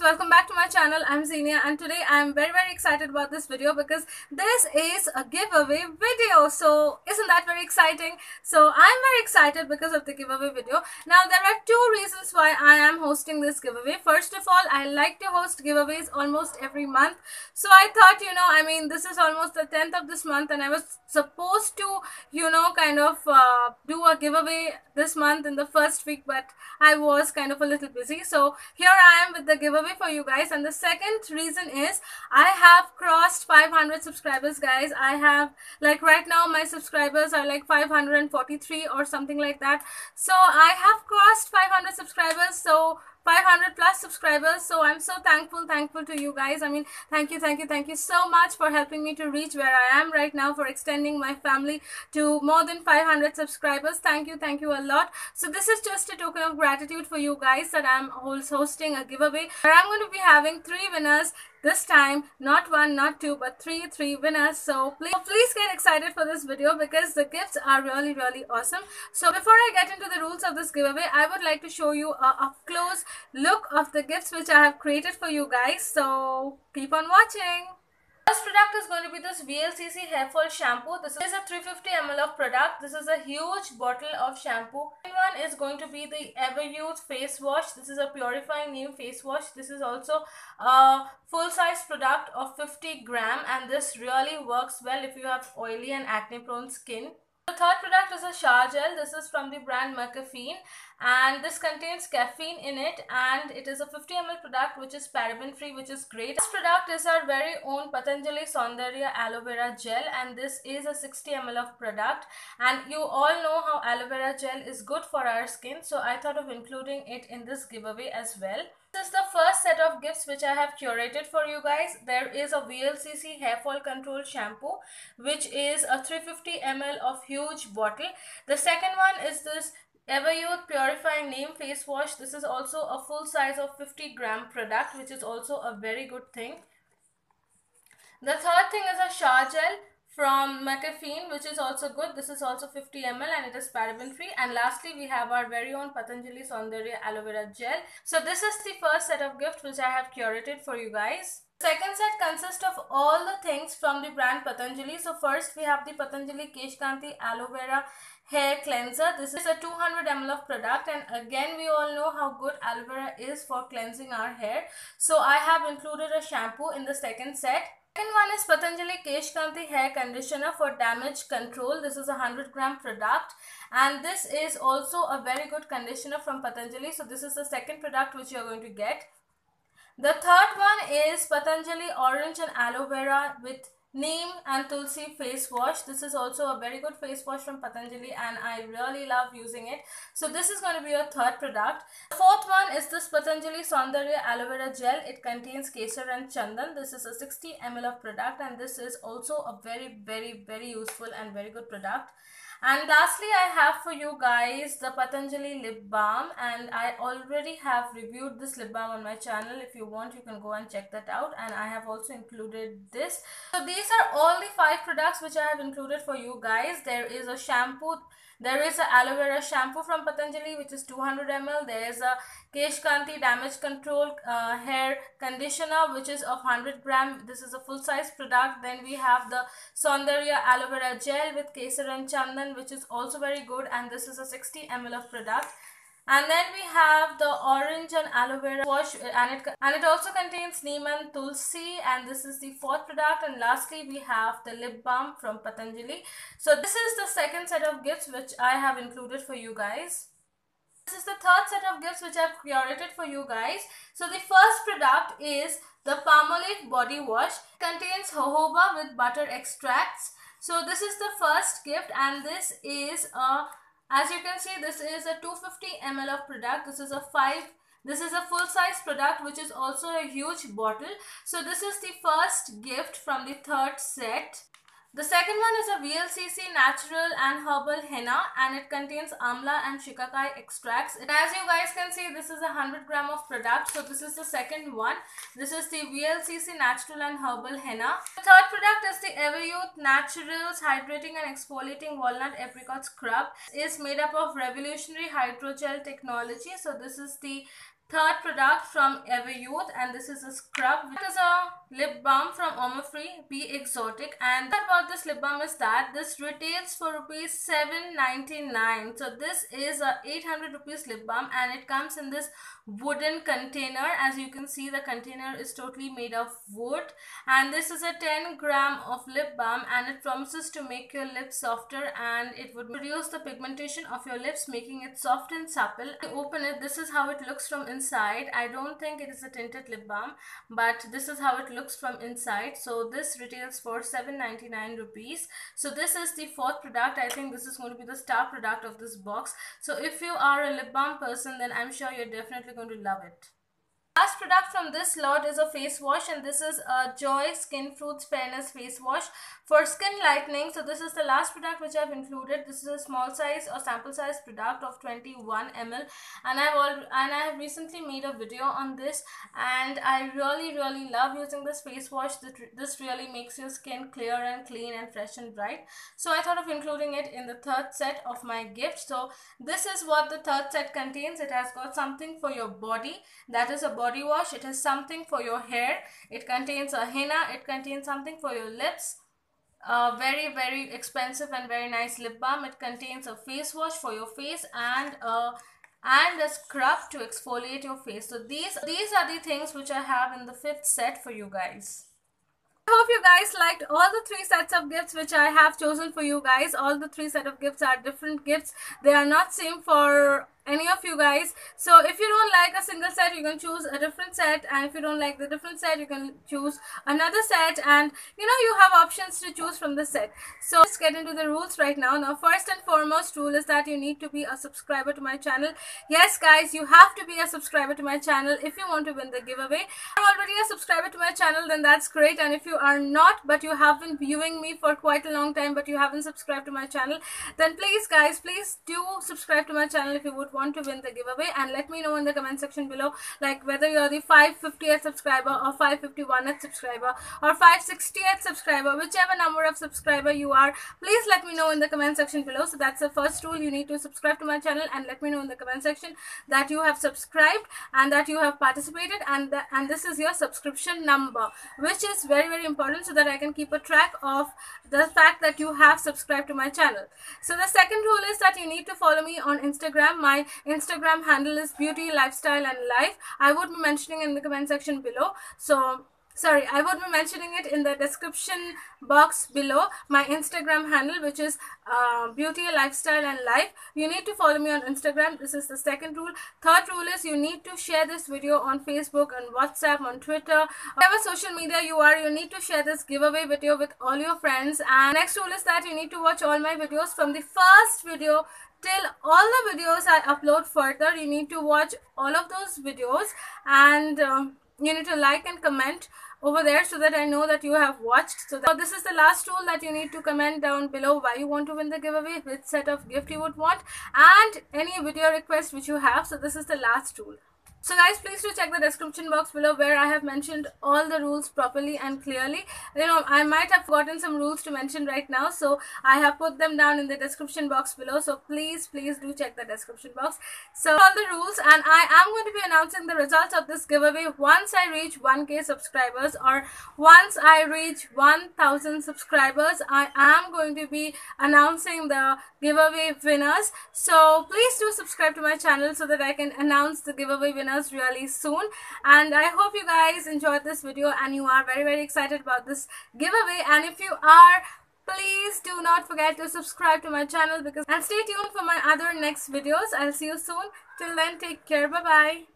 welcome back to my channel. I'm Zinnia and today I'm very very excited about this video because this is a giveaway video. So isn't that very exciting? So I'm very excited because of the giveaway video. Now there are two reasons why I am hosting this giveaway. First of all, I like to host giveaways almost every month. So I thought, you know, I mean this is almost the 10th of this month and I was supposed to, you know, kind of uh, do a giveaway this month in the first week but I was kind of a little busy. So here I am with the giveaway for you guys and the second reason is I have crossed 500 subscribers guys. I have like right now my subscribers are like 543 or something like that. So I have crossed 500 subscribers. So 500 plus subscribers. So i'm so thankful thankful to you guys. I mean thank you thank you thank you so much for helping me to reach where i am right now for extending my family to more than 500 subscribers. Thank you thank you a lot. So this is just a token of gratitude for you guys that i'm hosting a giveaway where i'm going to be having three winners this time not one not two but three three winners. So please please get excited for this video because the gifts are really really awesome. So before i get into the rules of this giveaway i would like to show you a up close look of the gifts which i have created for you guys. So keep on watching First product is going to be this VLCC hair fall shampoo. This is a 350 ml of product. This is a huge bottle of shampoo. Second one is going to be the Everyuth face wash. This is a purifying neem face wash. This is also a full size product of 50 gram and this really works well if you have oily and acne prone skin. The third product is a shower gel. This is from the brand mCaffeine and this contains caffeine in it and it is a 50 ml product which is paraben free which is great. This product is our very own Patanjali Saundarya aloe vera gel and this is a 60 ml of product and you all know how aloe vera gel is good for our skin so I thought of including it in this giveaway as well. This is the first set of gifts which I have curated for you guys. There is a VLCC hair fall control shampoo which is a 350 ml of huge bottle. The second one is this Everyuth Purifying Neem Face Wash. This is also a full size of 50 gram product which is also a very good thing. The third thing is a shower gel from mCaffeine which is also good. This is also 50 ml and it is paraben free. And lastly we have our very own Patanjali Saundarya aloe vera gel. So this is the first set of gift which I have curated for you guys. Second set consists of all the things from the brand Patanjali. So first we have the Patanjali Kesh Kanti aloe vera hair cleanser. This is a 200 ml of product and again we all know how good aloe vera is for cleansing our hair. So I have included a shampoo in the second set. Second one is Patanjali Kesh Kanti hair conditioner for damage control. This is a 100 gram product and this is also a very good conditioner from Patanjali. So this is the second product which you are going to get. The third one is Patanjali orange and aloe vera with Neem and Tulsi face wash. This is also a very good face wash from Patanjali and I really love using it. So this is going to be your third product. The fourth one is this Patanjali Saundarya aloe vera gel. It contains kesar and chandan. This is a 60 ml of product and this is also a very very very useful and very good product. And lastly, I have for you guys the Patanjali lip balm and I already have reviewed this lip balm on my channel. If you want, you can go and check that out. And I have also included this. So these are all the five products which I have included for you guys. There is a shampoo there is a aloe vera shampoo from Patanjali which is 200 ml. There is a Kesh Kanti damage control uh, hair conditioner which is of 100 gram. This is a full size product. Then we have the Saundarya aloe vera gel with kesar and chandan which is also very good and this is a 60 ml of product and then we have the orange and aloe vera wash and it and it also contains neem and tulsi and this is the fourth product and lastly we have the lip balm from patanjali so this is the second set of gifts which i have included for you guys this is the third set of gifts which i've curated for you guys so the first product is the palmolive body wash it contains jojoba with butter extracts so this is the first gift and this is a as you can see, this is a 250 ml of product. This is a 5 this is a full size product which is also a huge bottle. So this is the first gift from the third set. The second one is a VLCC natural and herbal henna and it contains amla and shikakai extracts. And as you guys can see this is a 100 gram of product. So this is the second one. This is the VLCC natural and herbal henna. The third product is the Everyuth Naturals Hydrating and Exfoliating Walnut Apricot Scrub. It is made up of revolutionary hydrogel technology. So this is the third product from Everyuth and this is a scrub. It is a lip balm from Omofree Be Exotic and about this lip balm is that this retails for rupees 7.99. So this is a 800 rupees lip balm and it comes in this wooden container as you can see the container is totally made of wood and this is a 10 gram of lip balm and it promises to make your lips softer and it would reduce the pigmentation of your lips making it soft and supple. you open it this is how it looks from inside. I don't think it is a tinted lip balm but this is how it looks from inside. So this retails for 7.99 rupees. So this is the fourth product. I think this is going to be the star product of this box. So if you are a lip balm person then I'm sure you're definitely going to love it. Last product from this lot is a face wash and this is a Joy Skin Fruits Fairness face wash for skin lightening. So this is the last product which I've included. This is a small size or sample size product of 21 ml and I've all and I have recently made a video on this and I really really love using this face wash. This really makes your skin clear and clean and fresh and bright. So I thought of including it in the third set of my gift. So this is what the third set contains. It has got something for your body that is a body wash. It has something for your hair. It contains a henna. It contains something for your lips. A very very expensive and very nice lip balm. It contains a face wash for your face and a and a scrub to exfoliate your face. So these these are the things which I have in the fifth set for you guys. I hope you guys liked all the three sets of gifts which I have chosen for you guys. All the three set of gifts are different gifts. They are not same for any of you guys. So if you don't like a single set you can choose a different set. And if you don't like the different set you can choose another set. And you know you have options to choose from the set. So let's get into the rules right now. Now first and foremost rule is that you need to be a subscriber to my channel. Yes guys you have to be a subscriber to my channel if you want to win the giveaway. You're already a subscriber to my channel then that's great. And if you are not but you have been viewing me for quite a long time but you haven't subscribed to my channel then please guys please do subscribe to my channel if you would want to win the giveaway and let me know in the comment section below like whether you're the 550th subscriber or 551th subscriber or 560th subscriber whichever number of subscriber you are please let me know in the comment section below. So that's the first rule you need to subscribe to my channel and let me know in the comment section that you have subscribed and that you have participated and the, and this is your subscription number which is very very important so that I can keep a track of the fact that you have subscribed to my channel. So the second rule is that you need to follow me on Instagram. My Instagram handle is beauty, lifestyle and life. I would be mentioning in the comment section below. So sorry i would be mentioning it in the description box below. My instagram handle which is uh, beauty lifestyle and life. You need to follow me on instagram. This is the second rule. Third rule is you need to share this video on facebook and whatsapp on twitter. Whatever social media you are you need to share this giveaway video with all your friends. And next rule is that you need to watch all my videos from the first video till all the videos I upload further you need to watch all of those videos and um, you need to like and comment over there so that I know that you have watched. So, that, this is the last tool that you need to comment down below why you want to win the giveaway, which set of gift you would want and any video request which you have. So this is the last tool. So guys, please do check the description box below where I have mentioned all the rules properly and clearly. You know, I might have forgotten some rules to mention right now. So I have put them down in the description box below. So please, please do check the description box. So all the rules and I am going to be announcing the results of this giveaway once I reach 1k subscribers or once I reach 1000 subscribers. I am going to be announcing the giveaway winners. So please do subscribe to my channel so that I can announce the giveaway winners winners really soon. And I hope you guys enjoyed this video and you are very very excited about this giveaway. And if you are please do not forget to subscribe to my channel because and stay tuned for my other next videos. I'll see you soon. Till then take care. Bye bye